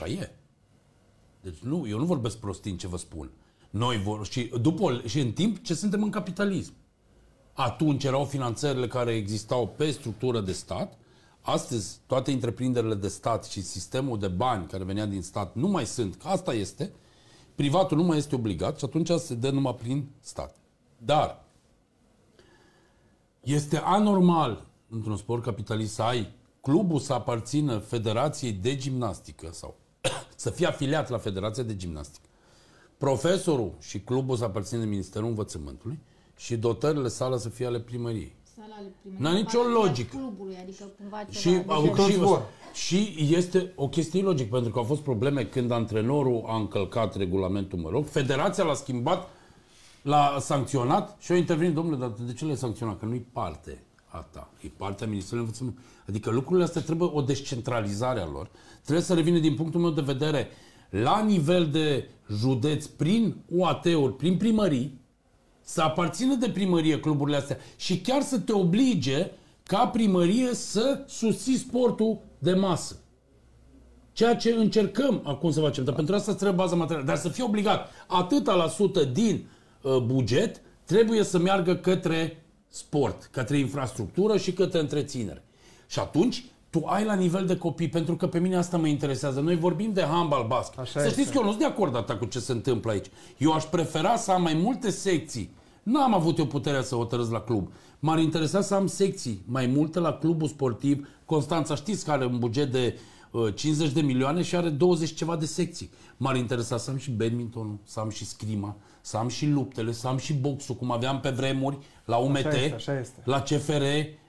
Așa e. Deci nu, eu nu vorbesc prostii în ce vă spun. Noi vor, și, după, și în timp ce suntem în capitalism. Atunci erau finanțările care existau pe structură de stat. Astăzi, toate întreprinderile de stat și sistemul de bani care venea din stat nu mai sunt. Asta este. Privatul nu mai este obligat și atunci se dă numai prin stat. Dar este anormal într-un sport capitalist să ai clubul să aparțină Federației de Gimnastică sau să fie afiliat la Federația de Gimnastică. Profesorul și clubul să aparțină Ministerul Învățământului și dotările sala să fie ale primăriei. N-a nicio logică. Clubului, adică cumva ceva Și, de au, genul. și, și este o chestie logică, pentru că au fost probleme când antrenorul a încălcat regulamentul, mă rog, federația l-a schimbat, l-a sancționat și a intervenit, domnule, dar de ce l-ai sancționat? Că nu-i parte a ta, e partea Ministerului Învățământului. Adică lucrurile astea trebuie o descentralizare a lor. Trebuie să revină din punctul meu de vedere la nivel de județ, prin UAT-uri, prin primării, să aparțină de primărie cluburile astea și chiar să te oblige ca primărie să susții sportul de masă. Ceea ce încercăm acum să facem. Dar pentru asta îți trebuie baza materială. Dar să fie obligat atâta la sută din uh, buget trebuie să meargă către sport, către infrastructură și către întreținere. Și atunci tu ai la nivel de copii, pentru că pe mine asta mă interesează. Noi vorbim de handbal basket. Așa să este. știți că eu nu sunt de acord atât cu ce se întâmplă aici. Eu aș prefera să am mai multe secții. Nu am avut eu puterea să hotărăsc la club. M-ar interesa să am secții mai multe la clubul sportiv. Constanța, știți că are un buget de uh, 50 de milioane și are 20 ceva de secții. M-ar interesa să am și badmintonul, să am și scrima, să am și luptele, să am și boxul, cum aveam pe vremuri la UMT, este, așa este. la CFR.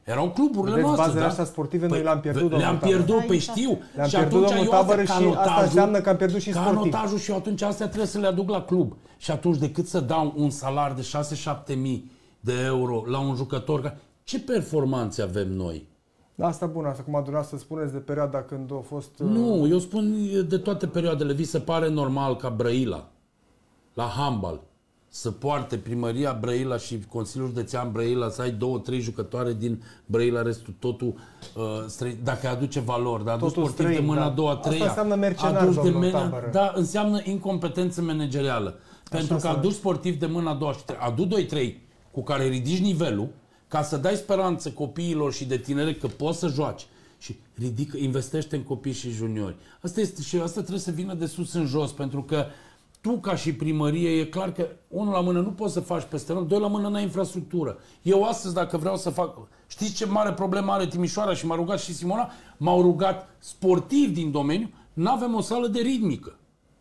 Erau cluburile Vedeți, noastre, bazele da? astea sportive noi le-am pierdut, Le-am domnul pierdut, Tabără. păi Da, știu. Le-am și pierdut, atunci domnul eu Tabără, asta, și asta canotajul- înseamnă că am pierdut și sportiv. Canotajul și eu atunci astea trebuie să le aduc la club. Și atunci decât să dau un salar de 6-7 mii de euro la un jucător, ca- ce performanțe avem noi? Asta bun, asta cum adunați să spuneți de perioada când a fost... uh, Nu, eu spun de toate perioadele. Vi se pare normal ca Brăila, la handbal, să poarte primăria Brăila și Consiliul Județean Brăila să ai două, trei jucătoare din Brăila, restul totul uh, străin, dacă aduce valori, dar aduci Totul sportiv de străin, mâna da. a doua, a Asta treia. înseamnă mercenar, aduci de domnul mâna, Tabără. Da, înseamnă incompetență managerială. Pentru că să- aduci sportiv de mâna a doua și tre- adu 2-3 cu care ridici nivelul ca să dai speranță copiilor și de tinere că poți să joaci. Și ridică, investește în copii și juniori. Asta este și asta trebuie să vină de sus în jos, pentru că tu ca și primărie e clar că unul la mână nu poți să faci peste unul, doi la mână n-ai infrastructură. Eu astăzi dacă vreau să fac... Știți ce mare problemă are Timișoara și m-a rugat și Simona? M-au rugat sportivi din domeniu, nu avem o sală de ritmică.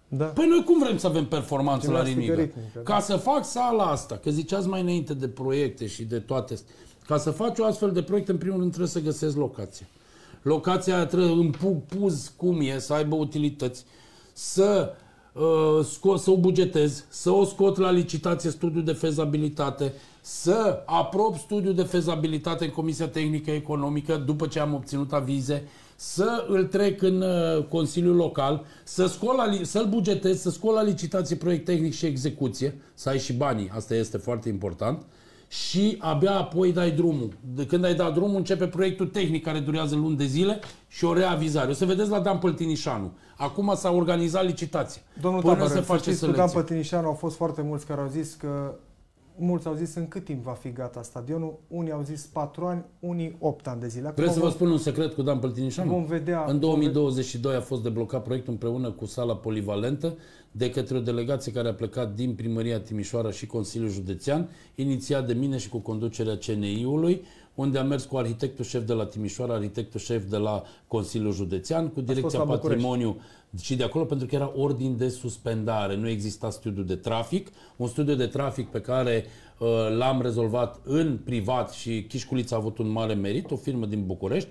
Da. Păi noi cum vrem să avem performanță la Gimnastică ritmică? ritmică, da. Ca să fac sala asta, că ziceați mai înainte de proiecte și de toate astea, ca să faci o astfel de proiect, în primul rând trebuie să găsesc locație. Locația aia trebuie în pu- puz cum e, să aibă utilități, să, uh, scot, să o bugetez, să o scot la licitație studiu de fezabilitate, să aprob studiul de fezabilitate în Comisia Tehnică Economică după ce am obținut avize, să îl trec în uh, Consiliul Local, să scol la, li- să-l bugetez, să scol la licitație proiect tehnic și execuție, să ai și banii, asta este foarte important, și abia apoi dai drumul. De când ai dat drumul, începe proiectul tehnic care durează luni de zile și o reavizare. O să vedeți la Dan Păltinișanu. Acum s-a organizat licitația. Domnul Până Tabără, se să face știți, cu Dan selecție. Pătinișanu au fost foarte mulți care au zis că mulți au zis în cât timp va fi gata stadionul, unii au zis 4 ani, unii 8 ani de zile. Acum Vreți să vă vom- spun un secret cu Dan Păltinișanu? Vom vedea- În 2022 a fost deblocat proiectul împreună cu sala polivalentă de către o delegație care a plecat din Primăria Timișoara și Consiliul Județean, inițiat de mine și cu conducerea CNI-ului, unde am mers cu arhitectul șef de la Timișoara, arhitectul șef de la Consiliul Județean, cu Direcția la București. Patrimoniu și de acolo pentru că era ordin de suspendare, nu exista studiu de trafic, un studiu de trafic pe care uh, l-am rezolvat în privat și Chișculița a avut un mare merit, o firmă din București,